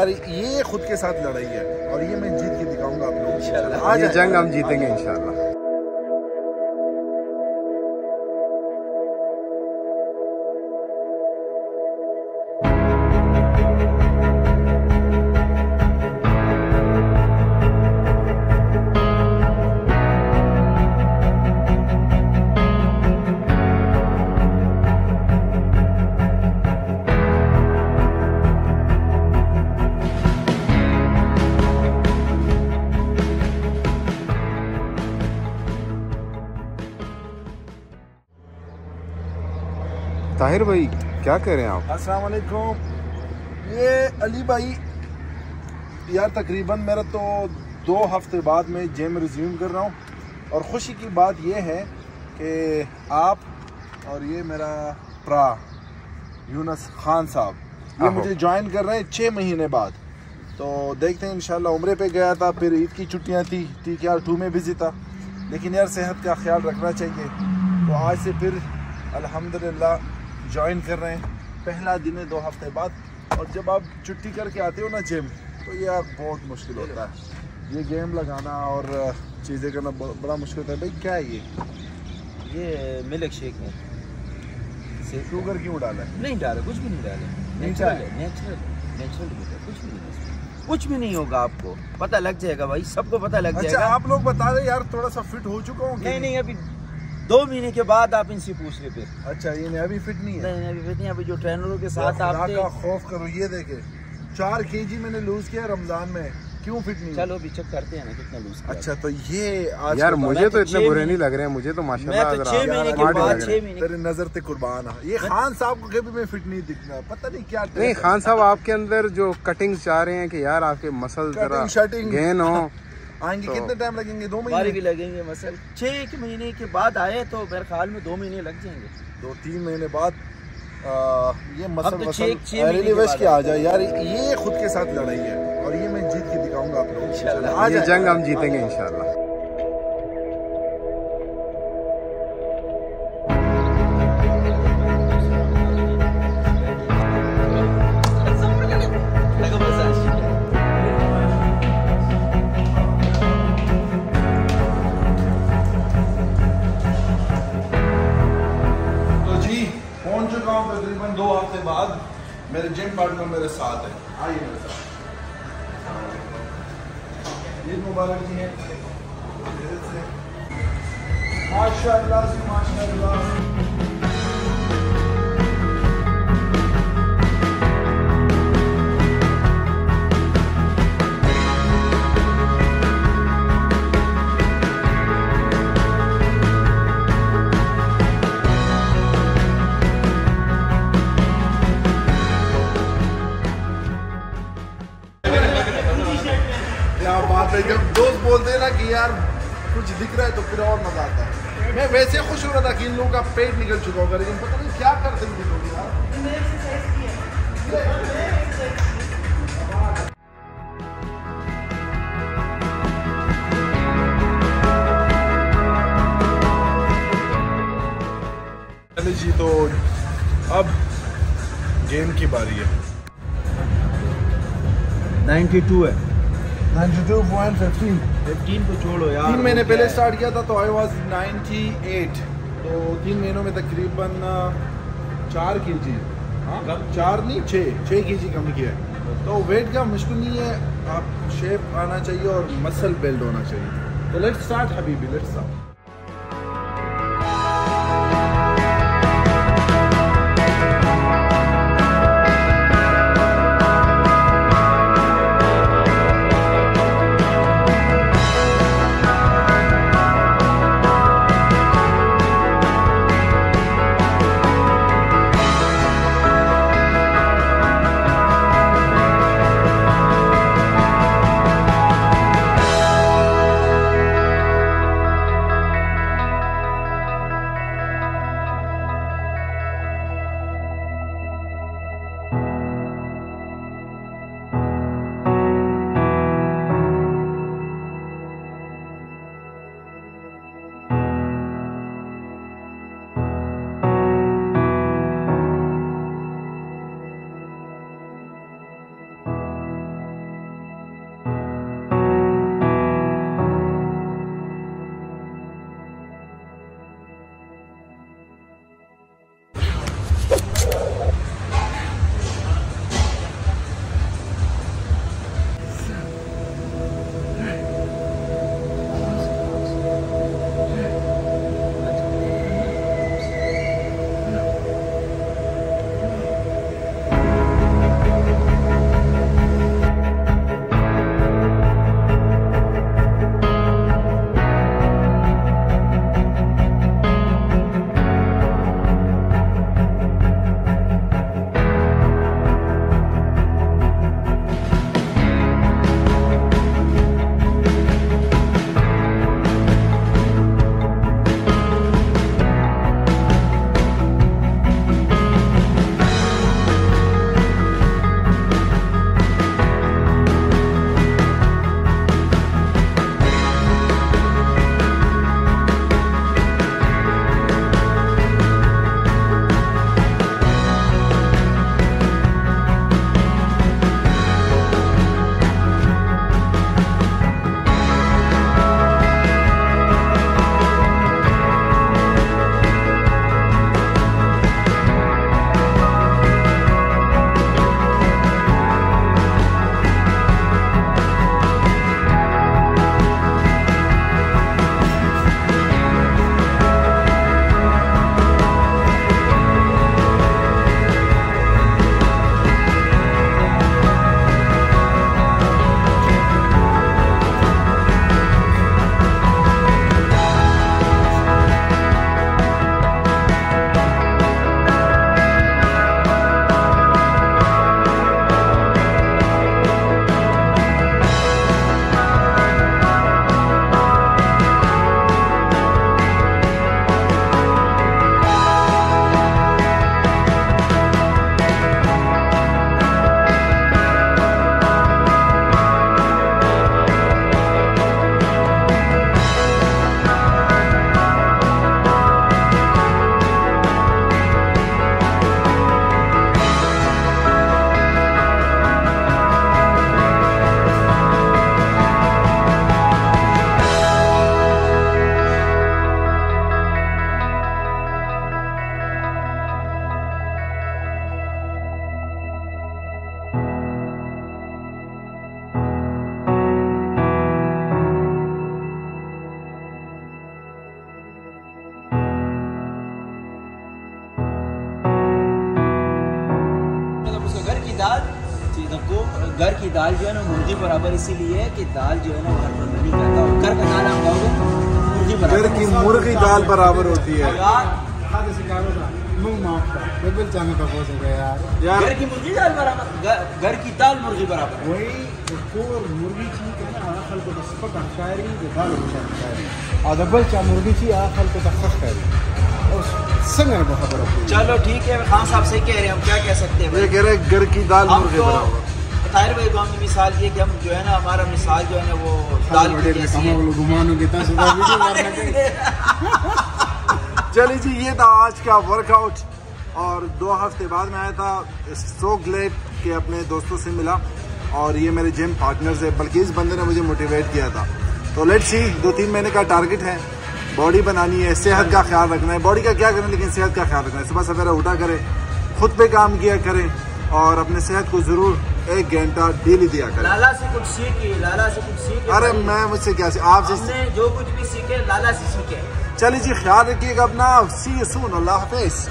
यार ये खुद के साथ लड़ाई है और ये मैं जीत के दिखाऊँगा आप लोगों को। ये जंग हम जीतेंगे इंशाल्लाह। ताहिर भाई क्या कह रहे हैं आप? अस्सलाम वालेकुम ये अली भाई यार तकरीबन मेरा तो दो हफ़्ते बाद में जिम रिज्यूम कर रहा हूँ। और ख़ुशी की बात ये है कि आप और ये मेरा प्रा यूनस खान साहब ये मुझे ज्वाइन कर रहे हैं छः महीने बाद। तो देखते हैं इंशाल्लाह उम्रे पे गया था फिर ईद की छुट्टियाँ थी टी के आर टू में बिज़ी था। लेकिन यार सेहत का ख्याल रखना चाहिए। तो आज से फिर अल्हम्दुलिल्लाह ज्वाइन कर रहे हैं। पहला दिन है दो हफ़्ते बाद। और जब आप छुट्टी करके आते हो ना जिम तो ये यार बहुत मुश्किल होता है। ये गेम लगाना और चीज़ें करना बड़ा मुश्किल होता है। भाई क्या है ये? ये मिल्क शेक है। शुगर क्यों डाला है? नहीं डाला कुछ भी नहीं डाला। नेचुरल है नेचुरल नेचुरल कुछ भी नहीं कुछ भी नहीं होगा आपको। पता लग जाएगा भाई सबको पता लग अच्छा जाएगा। आप लोग बता रहे यार थोड़ा सा फिट हो चुका हूँ। नहीं नहीं अभी दो महीने के बाद आप इनसे पूछ ले फिर अच्छा ये नहीं अभी फिट नहीं है। नहीं नहीं, अभी फिर नहीं अभी जो ट्रेनरों के साथ आप खौफ करो ये देखे चार केजी मैंने लूज किया रमज़ान में क्यों फिट नहीं चलो अभी चेक करते हैं ना कितना लूज अच्छा तो ये आज यार के मुझे तो तो इतने बुरे नहीं लग रहे हैं मुझे तो माशाल्लाह तो छह महीने के बाद छह महीने तेरे नज़र ते कुर्बान है। ये खान साहब को कभी मैं फिट नहीं दिखना पता नहीं क्या नहीं खान साहब आपके अंदर जो कटिंग्स चाह रहे हैं कि यार आपके मसल जरा गेन हो आएँगे तो- कितने टाइम लगेंगे? दो महीने। भी लगेंगे मसल। छः एक महीने के बाद आए तो मेरे ख्याल में दो महीने लग जाएँगे। दो तीन महीने बाद आ, ये मसल तो अरेली के आ जाए यार ये खुद के साथ लड़ाई है और ये मैं जीत के दिखाऊँगा आप लोग को। ये जंग हम जीतेंगे इंशाल्लाह। बाद मेरे जिम पार्टनर मेरे साथ है। आइए मेरे साथ। मुबारक जी। है माशाल्लाह से ना कि यार कुछ दिख रहा है तो फिर और मज़ा आता है। मैं वैसे खुश हो रहा था कि इन लोगों का पेट निकल चुका होगा लेकिन पता नहीं क्या करते हैं लोग यार। जी तो अब गेम की बारी है। 92 है। 92.15 15 को छोड़ो यार। तीन महीने पहले स्टार्ट किया था तो आई वॉज़ नाइनटी एट तो तीन महीनों में तकरीबन चार के जी हाँ चार नहीं छः छः के जी कम किया है। तो वेट का मुश्किल नहीं है आप शेप आना चाहिए और मसल बिल्ड होना चाहिए। तो लेट्स स्टार्ट हबीबी लेट्स स्टार्ट दाल जो है ना मुर्गी बराबर इसीलिए है कि दाल जो है ना घर पर नहीं करता। और घर का दाल आप खाओगे मुर्गी घर बराबर की मुर्गी दाल बराबर होती है। हो घर की मुर्गी दाल बराबर घर- की दाल मुर्गी बराबर। वही चलो ठीक है खान साहब सही कह रहे हैं हम क्या कह सकते हैं ये कह रहे हैं घर की दाल मुर्गे तो बराबर। ताहिर भाई को हमने मिसाल दी कि हम जो है ना हमारा मिसाल जो है ना वो दाल की जैसी चलिए जी ये था आज का वर्कआउट और दो हफ़्ते बाद में आया था सो ग्लेड के अपने दोस्तों से मिला और ये मेरे जिम पार्टनर्स है बल्कि इस बंदे ने मुझे मोटिवेट किया था। तो लेट सी दो तीन महीने का टारगेट है बॉडी बनानी है सेहत का ख्याल रखना है। बॉडी का क्या करना है लेकिन सेहत का ख्याल रखना है। सुबह सवेरा उठा करें खुद पे काम किया करें और अपने सेहत को ज़रूर एक घंटा डेली दिया करें। लाला से कुछ सीखिए लाला से कुछ सीखे अरे मैं मुझसे क्या आप हमने जो कुछ भी सीखे लाला से सीखे। चलिए जी ख्याल रखिएगा अपना। सी सुन अल्लाह हाफिज़।